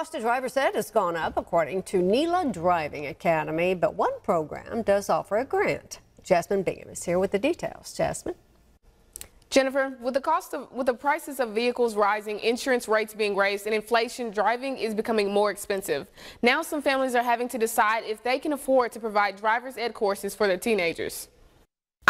Cost of driver's ed has gone up according to NELA Driving Academy, but one program does offer a grant. Jasmine Bingham is here with the details. Jasmine. Jennifer, with the cost of with the prices of vehicles rising, insurance rates being raised, and inflation, driving is becoming more expensive. Now some families are having to decide if they can afford to provide driver's ed courses for their teenagers.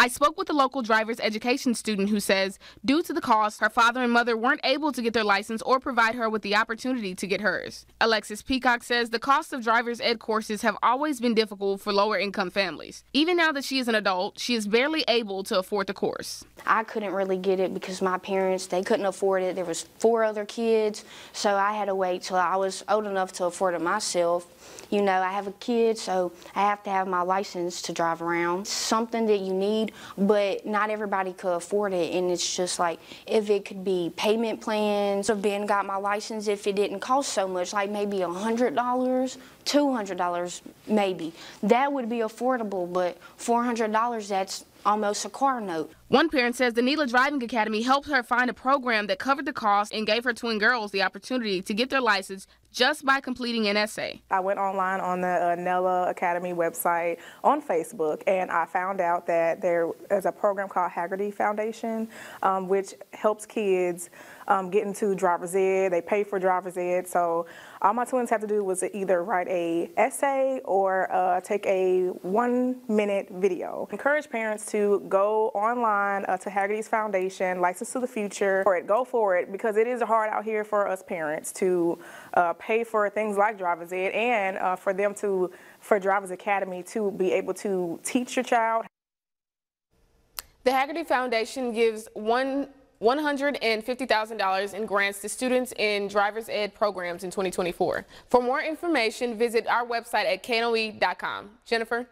I spoke with a local driver's education student who says, due to the cost, her father and mother weren't able to get their license or provide her with the opportunity to get hers. Alexis Peacock says the cost of driver's ed courses have always been difficult for lower income families. Even now that she is an adult, she is barely able to afford the course. I couldn't really get it because my parents, they couldn't afford it. There was four other kids, so I had to wait till I was old enough to afford it myself. You know, I have a kid, so I have to have my license to drive around. Something that you need, but not everybody could afford it. And it's just like, if it could be payment plans, or Ben got my license if it didn't cost so much, like maybe a $100, $200 maybe. That would be affordable, but $400, that's almost a car note. One parent says the NELA Driving Academy helped her find a program that covered the cost and gave her twin girls the opportunity to get their license just by completing an essay. I went online on the uh, NELA Academy website on Facebook and I found out that there is a program called Hagerty Foundation um, which helps kids um, into driver's ed. They pay for driver's ed. So all my twins had to do was either write a essay or uh, take a one minute video. Encourage parents to go online uh, to Hagerty's Foundation, License to the Future, it, go for it because it is hard out here for us parents to uh, pay for things like driver's ed and uh, for them to, for Drivers Academy to be able to teach your child. The Hagerty Foundation gives one $150,000 in grants to students in driver's ed programs in 2024. For more information, visit our website at knoe.com. Jennifer?